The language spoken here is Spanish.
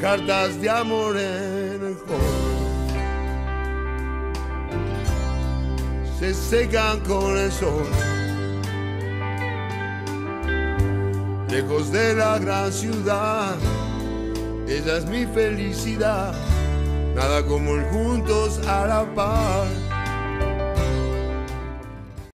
Cartas de amor en el juego se secan con el sol. Lejos de la gran ciudad, ella es mi felicidad. Nada como el juntos a la par.